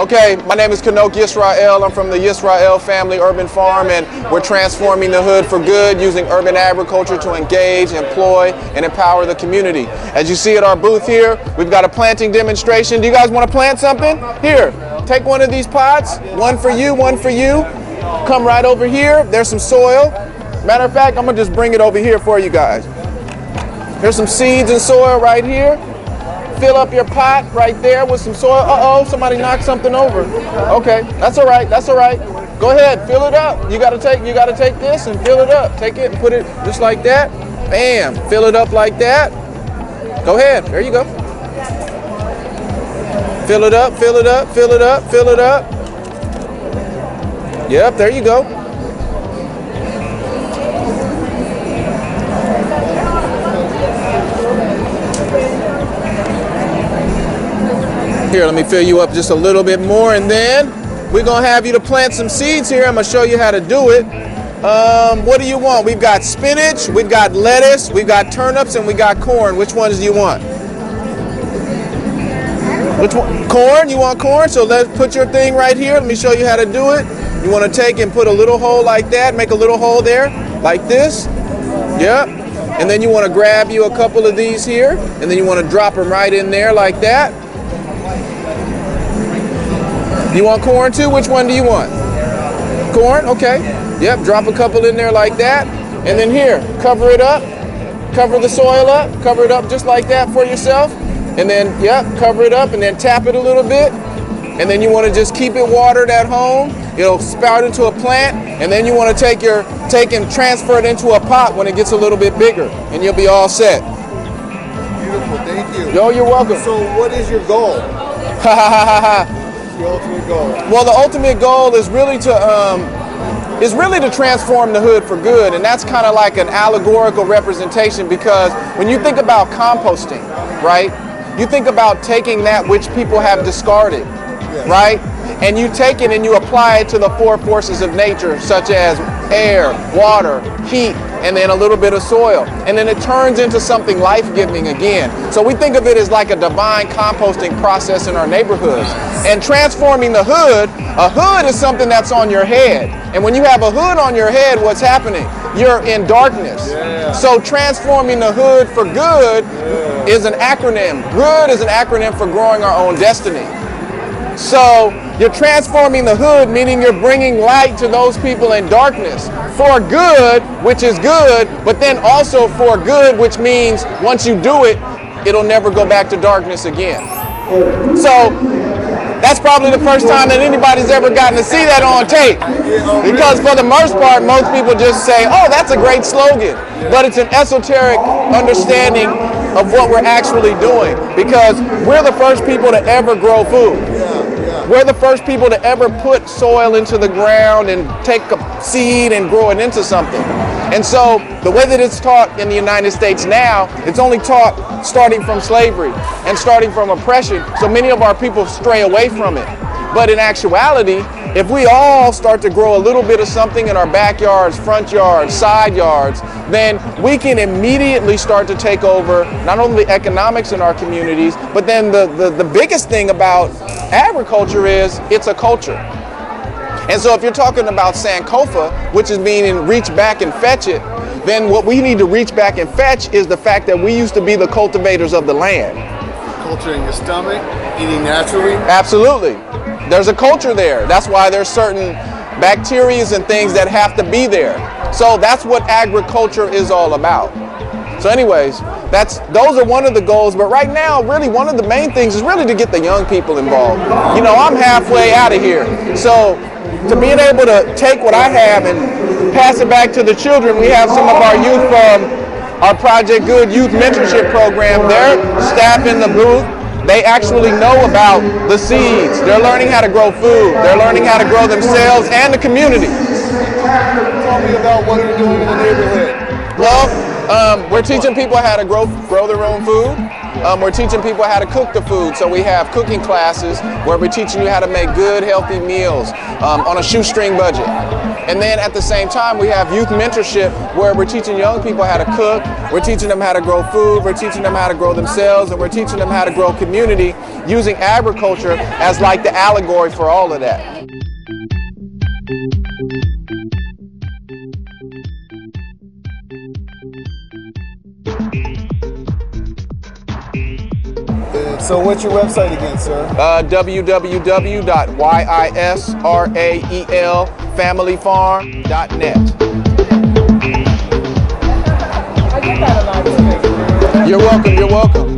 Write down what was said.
Okay, my name is Chanowk Yisrael. I'm from the Yisrael Family Urban Farm, and we're transforming the hood for good using urban agriculture to engage, employ, and empower the community. As you see at our booth here, we've got a planting demonstration. Do you guys want to plant something? Here, take one of these pots. One for you, one for you. Come right over here. There's some soil. Matter of fact, I'm going to just bring it over here for you guys. Here's some seeds and soil right here fill up your pot right there with some soil. Uh-oh, somebody knocked something over. Okay, that's all right, that's all right. Go ahead, fill it up. You gotta take you gotta take this and fill it up. Take it and put it just like that. Bam, fill it up like that. Go ahead, there you go. Fill it up, fill it up, fill it up, fill it up. Yep, there you go. Here, let me fill you up just a little bit more and then we're gonna have you to plant some seeds here. I'm gonna show you how to do it. Um, what do you want? We've got spinach, we've got lettuce, we've got turnips, and we got corn. Which ones do you want? Which one? Corn? You want corn? So let's put your thing right here. Let me show you how to do it. You want to take and put a little hole like that, make a little hole there, like this. Yep. And then you want to grab you a couple of these here, and then you want to drop them right in there like that. You want corn too? Which one do you want? Corn? Okay. Yep, drop a couple in there like that. And then here, cover it up. Cover the soil up. Cover it up just like that for yourself. And then, yep, cover it up and then tap it a little bit. And then you want to just keep it watered at home. It'll spout into a plant. And then you want to take your take and transfer it into a pot when it gets a little bit bigger. And you'll be all set. Beautiful, thank you. Yo, you're welcome. So what is your goal? Ha ha ha ha ha the ultimate goal? Well, the ultimate goal is really to um, is really to transform the hood for good, and that's kind of like an allegorical representation because when you think about composting, right? You think about taking that which people have discarded, right? And you take it and you apply it to the four forces of nature, such as air, water, heat, and then a little bit of soil. And then it turns into something life-giving again. So we think of it as like a divine composting process in our neighborhoods. And transforming the hood, a hood is something that's on your head. And when you have a hood on your head, what's happening? You're in darkness. Yeah. So transforming the hood for good yeah. is an acronym. Good is an acronym for growing our own destiny. So you're transforming the hood, meaning you're bringing light to those people in darkness for good, which is good, but then also for good, which means once you do it, it'll never go back to darkness again. So that's probably the first time that anybody's ever gotten to see that on tape. Because for the most part, most people just say, oh, that's a great slogan. But it's an esoteric understanding of what we're actually doing because we're the first people to ever grow food. We're the first people to ever put soil into the ground and take a seed and grow it into something. And so the way that it's taught in the United States now, it's only taught starting from slavery and starting from oppression. So many of our people stray away from it. But in actuality, if we all start to grow a little bit of something in our backyards, front yards, side yards, then we can immediately start to take over not only the economics in our communities, but then the, the, the biggest thing about agriculture is it's a culture. And so if you're talking about Sankofa, which is meaning reach back and fetch it, then what we need to reach back and fetch is the fact that we used to be the cultivators of the land. Culture in your stomach, eating naturally? Absolutely. There's a culture there. That's why there's certain bacteria and things that have to be there. So that's what agriculture is all about. So anyways, that's those are one of the goals. But right now, really one of the main things is really to get the young people involved. You know, I'm halfway out of here. So to being able to take what I have and pass it back to the children, we have some of our youth from our Project Good Youth Mentorship Program. They're staff in the booth. They actually know about the seeds. They're learning how to grow food. They're learning how to grow themselves and the community. Tell me about what you're doing in the neighborhood. Well, um, we're teaching people how to grow, grow their own food. Um, we're teaching people how to cook the food. So we have cooking classes where we're teaching you how to make good, healthy meals um, on a shoestring budget. And then at the same time, we have youth mentorship where we're teaching young people how to cook, we're teaching them how to grow food, we're teaching them how to grow themselves, and we're teaching them how to grow community using agriculture as like the allegory for all of that. So what's your website again, sir? Uh, www.yisraelfamilyfarm.net. You're welcome. You're welcome.